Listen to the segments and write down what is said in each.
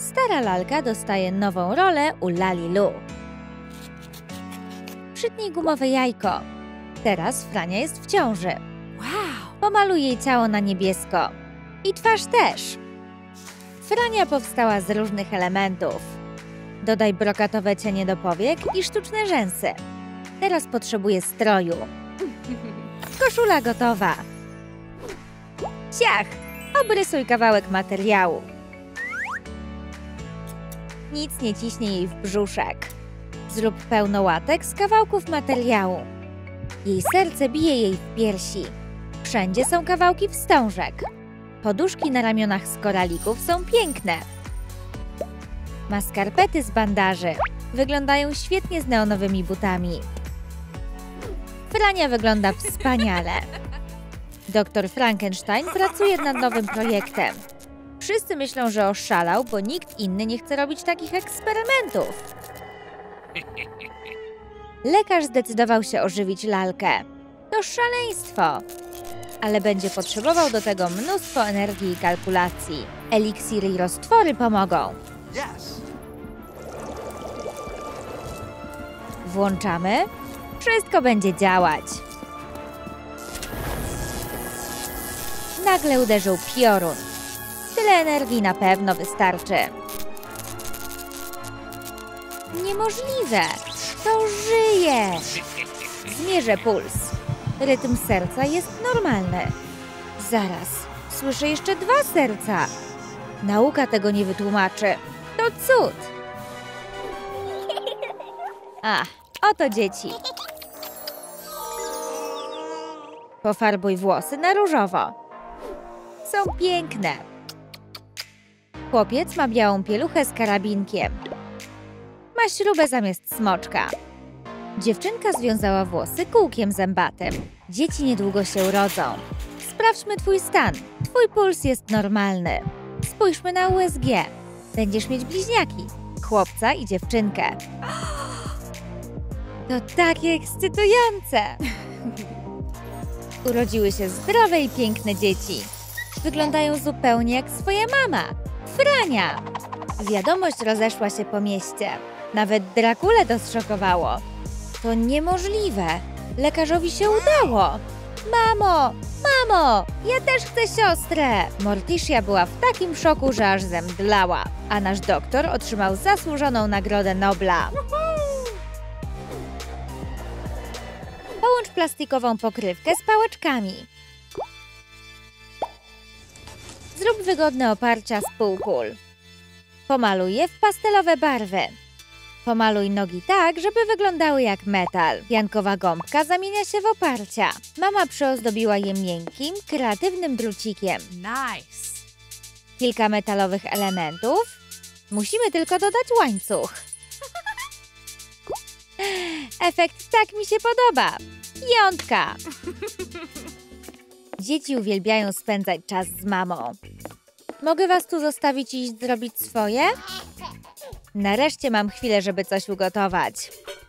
Stara lalka dostaje nową rolę u Lalilu. Przytnij gumowe jajko. Teraz Frania jest w ciąży. Wow. Pomaluj jej ciało na niebiesko. I twarz też. Frania powstała z różnych elementów. Dodaj brokatowe cienie do powiek i sztuczne rzęsy. Teraz potrzebuję stroju. Koszula gotowa. Ciach! Obrysuj kawałek materiału. Nic nie ciśnie jej w brzuszek. Zrób pełno łatek z kawałków materiału. Jej serce bije jej w piersi. Wszędzie są kawałki wstążek. Poduszki na ramionach z koralików są piękne. Ma skarpety z bandaży. Wyglądają świetnie z neonowymi butami. Frania wygląda wspaniale. Doktor Frankenstein pracuje nad nowym projektem. Wszyscy myślą, że oszalał, bo nikt inny nie chce robić takich eksperymentów. Lekarz zdecydował się ożywić lalkę. To szaleństwo! Ale będzie potrzebował do tego mnóstwo energii i kalkulacji. Eliksiry i roztwory pomogą. Włączamy. Wszystko będzie działać. Nagle uderzył piorun. Tyle energii na pewno wystarczy. Niemożliwe! To żyje! Zmierzę puls. Rytm serca jest normalny. Zaraz, słyszę jeszcze dwa serca. Nauka tego nie wytłumaczy. To cud! Ach, oto dzieci. Pofarbuj włosy na różowo. Są piękne. Chłopiec ma białą pieluchę z karabinkiem. Ma śrubę zamiast smoczka. Dziewczynka związała włosy kółkiem zębatym. Dzieci niedługo się urodzą. Sprawdźmy twój stan. Twój puls jest normalny. Spójrzmy na USG. Będziesz mieć bliźniaki. Chłopca i dziewczynkę. To takie ekscytujące! Urodziły się zdrowe i piękne dzieci. Wyglądają zupełnie jak swoja mama. Wiadomość rozeszła się po mieście. Nawet Drakule to zszokowało. To niemożliwe. Lekarzowi się udało. Mamo! Mamo! Ja też chcę siostrę! Morticia była w takim szoku, że aż zemdlała. A nasz doktor otrzymał zasłużoną nagrodę Nobla. Połącz plastikową pokrywkę z pałeczkami. Zrób wygodne oparcia z półkul. Pomaluj je w pastelowe barwy. Pomaluj nogi tak, żeby wyglądały jak metal. Jankowa gąbka zamienia się w oparcia. Mama przyozdobiła je miękkim, kreatywnym drucikiem. Nice. Kilka metalowych elementów. Musimy tylko dodać łańcuch. Efekt tak mi się podoba. Piątka! Dzieci uwielbiają spędzać czas z mamą. Mogę was tu zostawić i zrobić swoje? Nareszcie mam chwilę, żeby coś ugotować.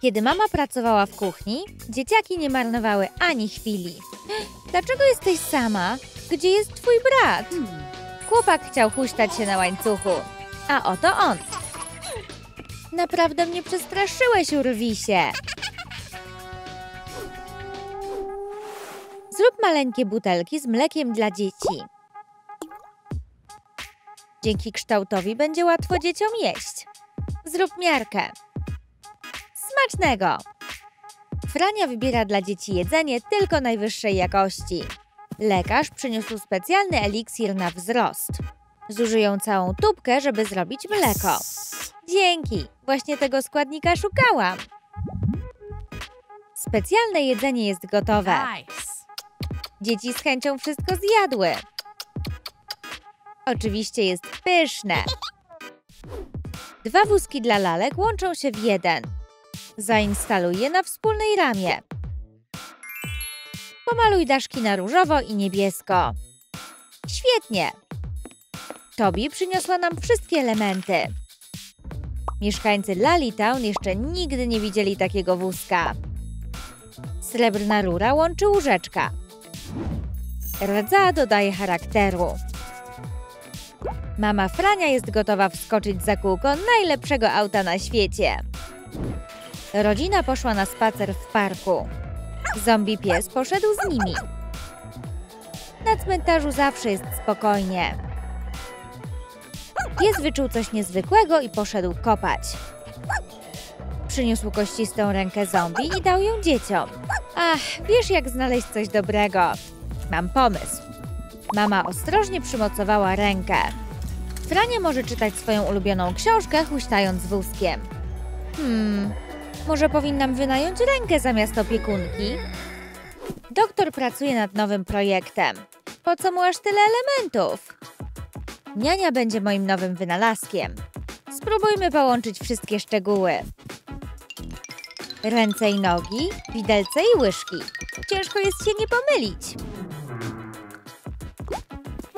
Kiedy mama pracowała w kuchni, dzieciaki nie marnowały ani chwili. Dlaczego jesteś sama? Gdzie jest twój brat? Chłopak chciał huśtać się na łańcuchu. A oto on. Naprawdę mnie przestraszyłeś, Urwisie. Zrób maleńkie butelki z mlekiem dla dzieci. Dzięki kształtowi będzie łatwo dzieciom jeść. Zrób miarkę. Smacznego! Frania wybiera dla dzieci jedzenie tylko najwyższej jakości. Lekarz przyniósł specjalny eliksir na wzrost. Zużyją całą tubkę, żeby zrobić mleko. Dzięki! Właśnie tego składnika szukałam. Specjalne jedzenie jest gotowe. Dzieci z chęcią wszystko zjadły. Oczywiście jest pyszne. Dwa wózki dla lalek łączą się w jeden. Zainstaluj je na wspólnej ramie. Pomaluj daszki na różowo i niebiesko. Świetnie! Tobi przyniosła nam wszystkie elementy. Mieszkańcy Lalitown jeszcze nigdy nie widzieli takiego wózka. Srebrna rura łączy łóżeczka. Rdza dodaje charakteru. Mama Frania jest gotowa wskoczyć za kółko najlepszego auta na świecie. Rodzina poszła na spacer w parku. Zombie pies poszedł z nimi. Na cmentarzu zawsze jest spokojnie. Pies wyczuł coś niezwykłego i poszedł kopać. Przyniósł kościstą rękę zombie i dał ją dzieciom. Ach, wiesz jak znaleźć coś dobrego. Mam pomysł. Mama ostrożnie przymocowała rękę. Frania może czytać swoją ulubioną książkę, huśtając wózkiem. Hmm, może powinnam wynająć rękę zamiast opiekunki? Doktor pracuje nad nowym projektem. Po co mu aż tyle elementów? Niania będzie moim nowym wynalazkiem. Spróbujmy połączyć wszystkie szczegóły. Ręce i nogi, widelce i łyżki. Ciężko jest się nie pomylić.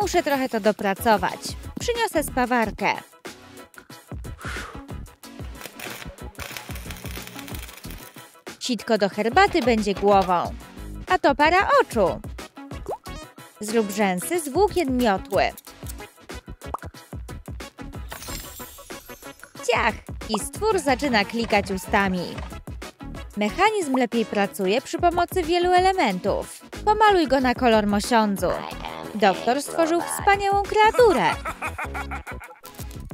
Muszę trochę to dopracować. Przyniosę spawarkę. Sitko do herbaty będzie głową, a to para oczu. Zrób rzęsy z włókien miotły. Ciach! I stwór zaczyna klikać ustami. Mechanizm lepiej pracuje przy pomocy wielu elementów. Pomaluj go na kolor mosiądzu. Doktor stworzył wspaniałą kreaturę.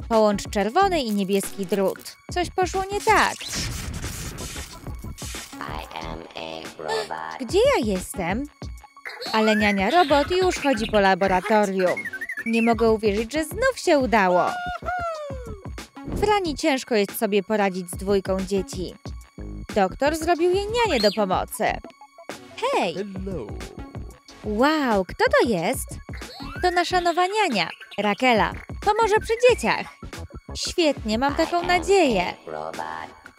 Połącz czerwony i niebieski drut. Coś poszło nie tak. Gdzie ja jestem? Ale niania robot już chodzi po laboratorium. Nie mogę uwierzyć, że znów się udało. Frani ciężko jest sobie poradzić z dwójką dzieci. Doktor zrobił jej nianię do pomocy. Hej! Hello. Wow, kto to jest? To nasza nowa niania, Rakela. Pomoże przy dzieciach. Świetnie, mam taką nadzieję.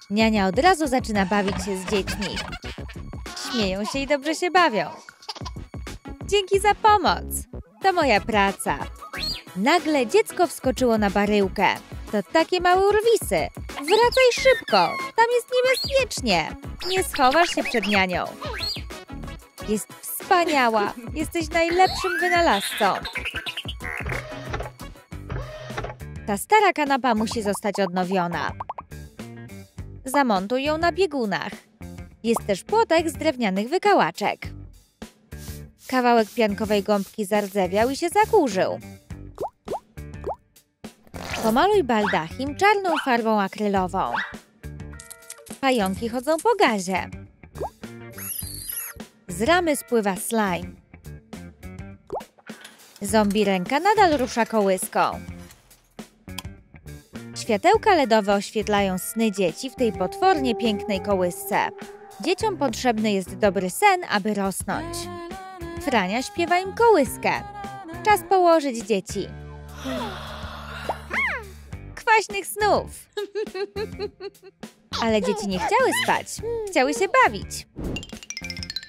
Niania od razu zaczyna bawić się z dziećmi. Śmieją się i dobrze się bawią. Dzięki za pomoc. To moja praca. Nagle dziecko wskoczyło na baryłkę. To takie małe urwisy. Wracaj szybko. Tam jest niebezpiecznie. Nie schowasz się przed nianią. Jest wspaniała. Jesteś najlepszym wynalazcą. Ta stara kanapa musi zostać odnowiona. Zamontuj ją na biegunach. Jest też płotek z drewnianych wykałaczek. Kawałek piankowej gąbki zardzewiał i się zakurzył. Pomaluj baldachim czarną farbą akrylową. Pająki chodzą po gazie. Z ramy spływa slime. Zombie ręka nadal rusza kołyską. Światełka LEDowe oświetlają sny dzieci w tej potwornie pięknej kołysce. Dzieciom potrzebny jest dobry sen, aby rosnąć. Frania śpiewa im kołyskę. Czas położyć dzieci. Kwaśnych snów. Ale dzieci nie chciały spać. Chciały się bawić.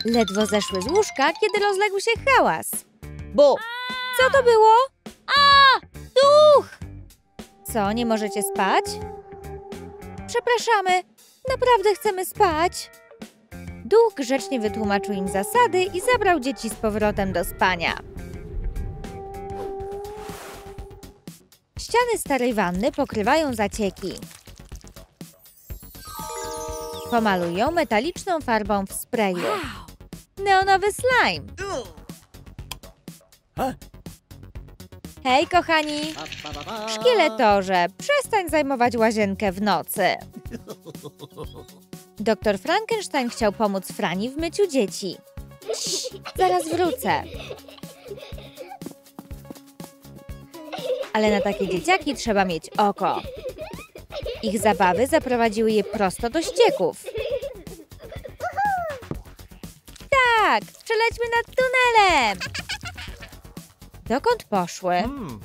Ledwo zeszły z łóżka, kiedy rozległ się hałas. Bu! Co to było? A! Duch! Co, nie możecie spać? Przepraszamy, naprawdę chcemy spać. Duch grzecznie wytłumaczył im zasady i zabrał dzieci z powrotem do spania. Ściany starej wanny pokrywają zacieki. Pomaluj ją metaliczną farbą w sprayu. Neonowy slime. Hej, kochani! Szkieletorze, przestań zajmować łazienkę w nocy. Doktor Frankenstein chciał pomóc Frani w myciu dzieci. Cii, zaraz wrócę. Ale na takie dzieciaki trzeba mieć oko. Ich zabawy zaprowadziły je prosto do ścieków. Tak, przelećmy nad tunelem. Dokąd poszły? Hmm.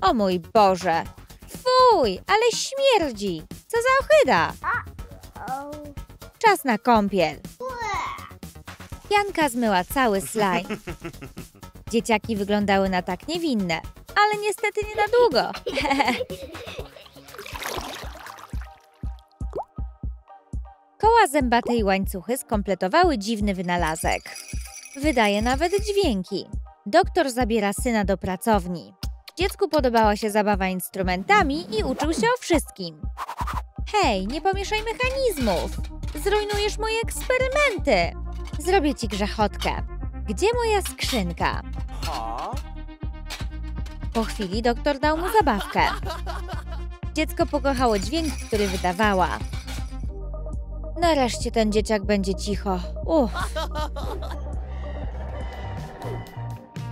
O mój Boże! Fuj, ale śmierdzi! Co za ohyda! Czas na kąpiel. Janka zmyła cały slime. Dzieciaki wyglądały na tak niewinne, ale niestety nie na długo. Koła zębate i łańcuchy skompletowały dziwny wynalazek. Wydaje nawet dźwięki. Doktor zabiera syna do pracowni. Dziecku podobała się zabawa instrumentami i uczył się o wszystkim. Hej, nie pomieszaj mechanizmów! Zrujnujesz moje eksperymenty! Zrobię ci grzechotkę. Gdzie moja skrzynka? Po chwili doktor dał mu zabawkę. Dziecko pokochało dźwięk, który wydawała. Nareszcie ten dzieciak będzie cicho. Uff.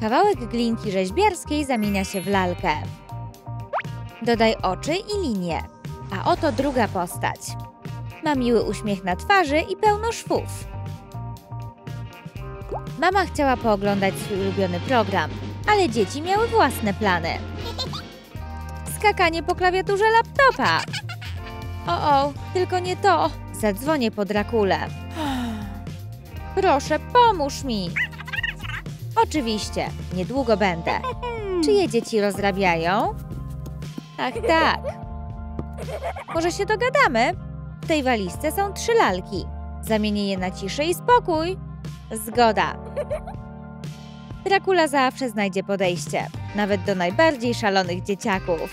Kawałek glinki rzeźbiarskiej zamienia się w lalkę. Dodaj oczy i linie. A oto druga postać. Ma miły uśmiech na twarzy i pełno szwów. Mama chciała pooglądać swój ulubiony program, ale dzieci miały własne plany. Skakanie po klawiaturze laptopa. O, o, tylko nie to. Zadzwonię po Drakulę. Proszę, pomóż mi. Oczywiście, niedługo będę. Czyje dzieci rozrabiają? Ach, tak. Może się dogadamy? W tej walizce są trzy lalki. Zamienię je na ciszę i spokój. Zgoda. Dracula zawsze znajdzie podejście, nawet do najbardziej szalonych dzieciaków.